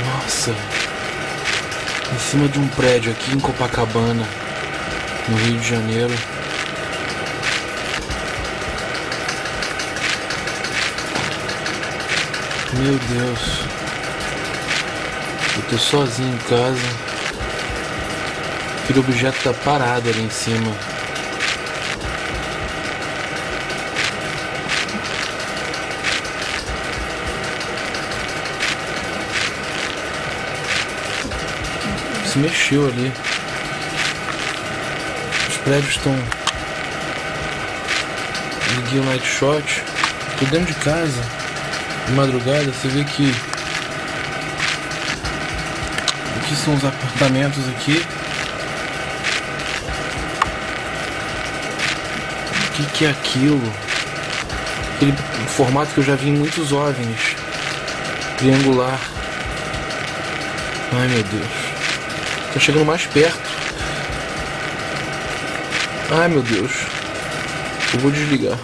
Nossa! Em cima de um prédio aqui em Copacabana, no Rio de Janeiro. Meu Deus. Eu tô sozinho em casa. Aquele objeto tá parado ali em cima. Se mexeu ali. Os prédios estão. Liguei o night shot. Tô dentro de casa. De madrugada você vê que. Aqui são os apartamentos aqui. O que, que é aquilo? Aquele formato que eu já vi em muitos OVNIs. Triangular. Ai meu Deus. Tô chegando mais perto. Ai meu Deus. Eu vou desligar.